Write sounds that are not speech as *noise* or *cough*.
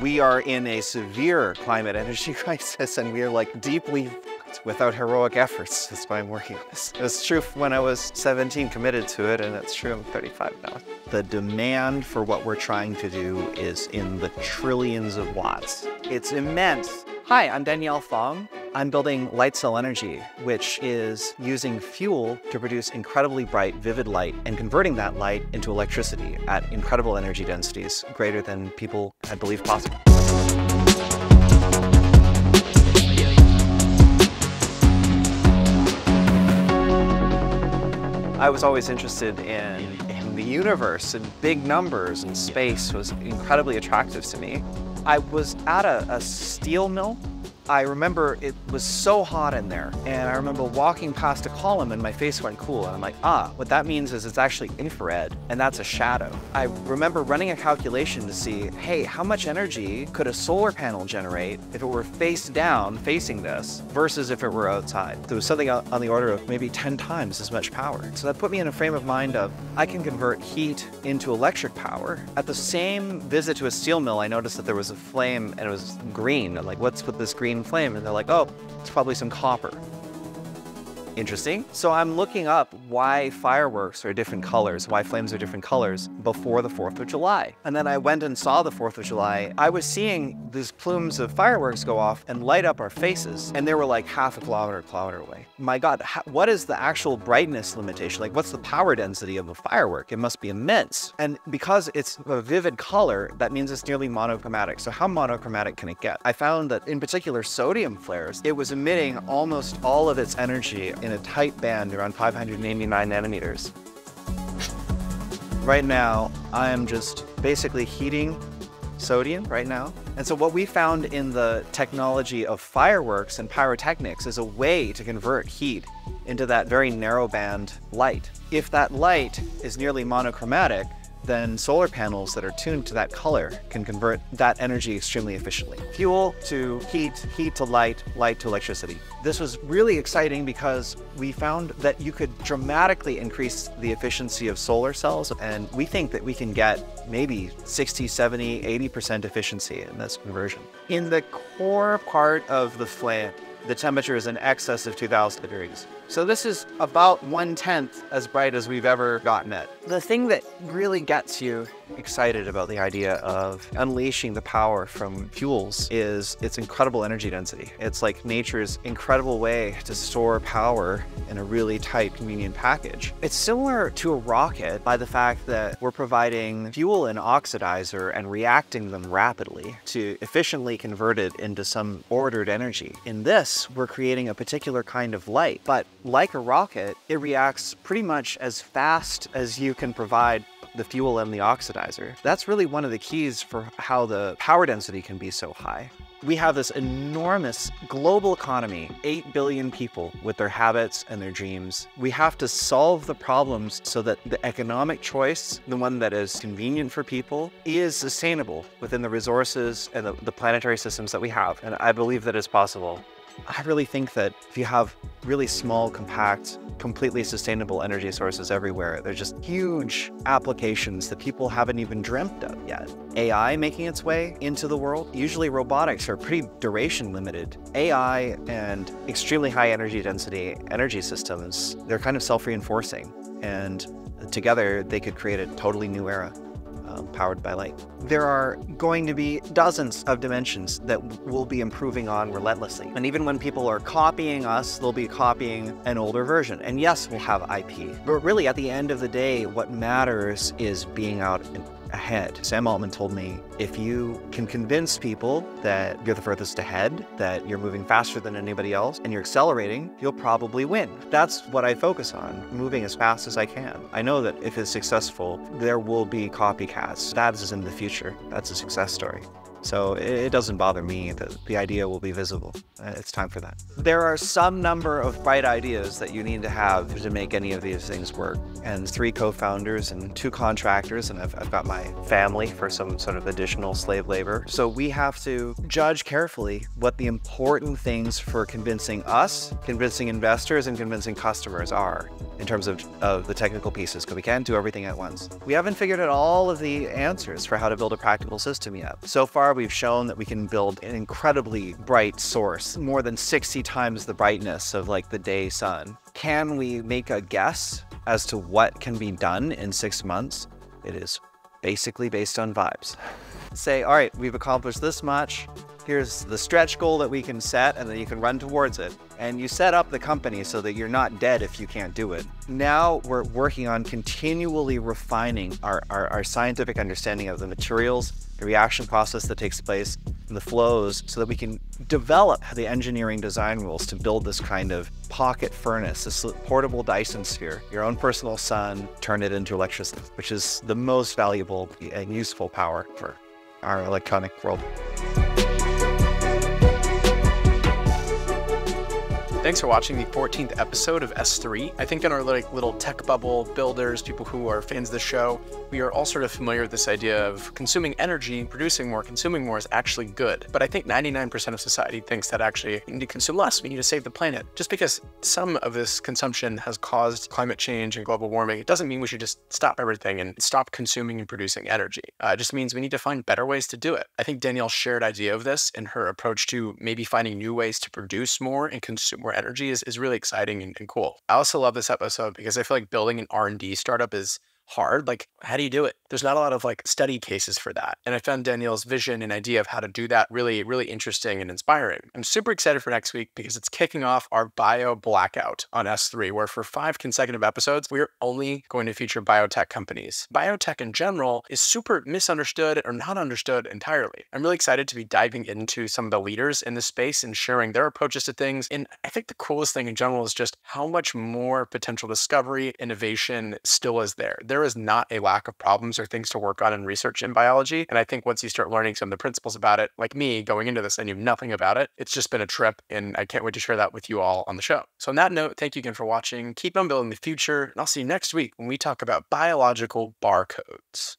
We are in a severe climate energy *laughs* crisis and we are like deeply without heroic efforts. That's why I'm working on this. It was true when I was 17, committed to it, and it's true I'm 35 now. The demand for what we're trying to do is in the trillions of watts. It's immense. Hi, I'm Danielle Fong. I'm building Lightcell Energy, which is using fuel to produce incredibly bright, vivid light and converting that light into electricity at incredible energy densities, greater than people had believed possible. I was always interested in, in the universe and big numbers and space was incredibly attractive to me. I was at a, a steel mill I remember it was so hot in there, and I remember walking past a column and my face went cool, and I'm like, ah, what that means is it's actually infrared, and that's a shadow. I remember running a calculation to see, hey, how much energy could a solar panel generate if it were face down, facing this, versus if it were outside? There was something on the order of maybe 10 times as much power. So that put me in a frame of mind of, I can convert heat into electric power. At the same visit to a steel mill, I noticed that there was a flame and it was green. Like, what's with this green flame and they're like, oh, it's probably some copper. Interesting. So I'm looking up why fireworks are different colors, why flames are different colors before the 4th of July. And then I went and saw the 4th of July. I was seeing these plumes of fireworks go off and light up our faces. And they were like half a kilometer, kilometer away. My God, what is the actual brightness limitation? Like what's the power density of a firework? It must be immense. And because it's a vivid color, that means it's nearly monochromatic. So how monochromatic can it get? I found that in particular sodium flares, it was emitting almost all of its energy in a tight band around 589 nanometers. Right now, I am just basically heating sodium right now. And so what we found in the technology of fireworks and pyrotechnics is a way to convert heat into that very narrow band light. If that light is nearly monochromatic, then solar panels that are tuned to that color can convert that energy extremely efficiently. Fuel to heat, heat to light, light to electricity. This was really exciting because we found that you could dramatically increase the efficiency of solar cells and we think that we can get maybe 60, 70, 80% efficiency in this conversion. In the core part of the flame, the temperature is in excess of 2000 degrees. So this is about one-tenth as bright as we've ever gotten it. The thing that really gets you excited about the idea of unleashing the power from fuels is its incredible energy density. It's like nature's incredible way to store power in a really tight, convenient package. It's similar to a rocket by the fact that we're providing fuel and oxidizer and reacting them rapidly to efficiently convert it into some ordered energy. In this, we're creating a particular kind of light, but like a rocket, it reacts pretty much as fast as you can provide the fuel and the oxidizer. That's really one of the keys for how the power density can be so high. We have this enormous global economy, 8 billion people with their habits and their dreams. We have to solve the problems so that the economic choice, the one that is convenient for people, is sustainable within the resources and the, the planetary systems that we have. And I believe that is possible. I really think that if you have really small, compact, completely sustainable energy sources everywhere, there's just huge applications that people haven't even dreamt of yet. AI making its way into the world. Usually robotics are pretty duration limited. AI and extremely high energy density energy systems, they're kind of self-reinforcing. And together they could create a totally new era um, powered by light. There are going to be dozens of dimensions that we'll be improving on relentlessly. And even when people are copying us, they'll be copying an older version. And yes, we'll have IP. But really, at the end of the day, what matters is being out in ahead. Sam Altman told me if you can convince people that you're the furthest ahead, that you're moving faster than anybody else, and you're accelerating, you'll probably win. That's what I focus on, moving as fast as I can. I know that if it's successful, there will be copycats. That is in the future. That's a success story. So it doesn't bother me that the idea will be visible. Uh, it's time for that. There are some number of bright ideas that you need to have to make any of these things work. And three co-founders and two contractors, and I've, I've got my family for some sort of additional slave labor. So we have to judge carefully what the important things for convincing us, convincing investors, and convincing customers are in terms of, of the technical pieces, because we can't do everything at once. We haven't figured out all of the answers for how to build a practical system yet. So far, far, we've shown that we can build an incredibly bright source, more than 60 times the brightness of like the day sun. Can we make a guess as to what can be done in six months? It is basically based on vibes. Say, all right, we've accomplished this much. Here's the stretch goal that we can set, and then you can run towards it. And you set up the company so that you're not dead if you can't do it. Now we're working on continually refining our, our, our scientific understanding of the materials, the reaction process that takes place, and the flows, so that we can develop the engineering design rules to build this kind of pocket furnace, this portable Dyson sphere, your own personal sun, turn it into electricity, which is the most valuable and useful power for our electronic world. Thanks for watching the 14th episode of S3. I think in our like little tech bubble builders, people who are fans of the show, we are all sort of familiar with this idea of consuming energy, producing more, consuming more is actually good. But I think 99% of society thinks that actually we need to consume less, we need to save the planet. Just because some of this consumption has caused climate change and global warming, it doesn't mean we should just stop everything and stop consuming and producing energy. Uh, it just means we need to find better ways to do it. I think Danielle's shared idea of this in her approach to maybe finding new ways to produce more and consume more energy is, is really exciting and, and cool. I also love this episode because I feel like building an R&D startup is hard. Like, how do you do it? There's not a lot of like study cases for that. And I found Danielle's vision and idea of how to do that really, really interesting and inspiring. I'm super excited for next week because it's kicking off our bio blackout on S3, where for five consecutive episodes, we're only going to feature biotech companies. Biotech in general is super misunderstood or not understood entirely. I'm really excited to be diving into some of the leaders in this space and sharing their approaches to things. And I think the coolest thing in general is just how much more potential discovery, innovation still is there. There is not a lack of problems or things to work on in research in biology. And I think once you start learning some of the principles about it, like me going into this, I knew nothing about it. It's just been a trip, and I can't wait to share that with you all on the show. So, on that note, thank you again for watching. Keep on building the future, and I'll see you next week when we talk about biological barcodes.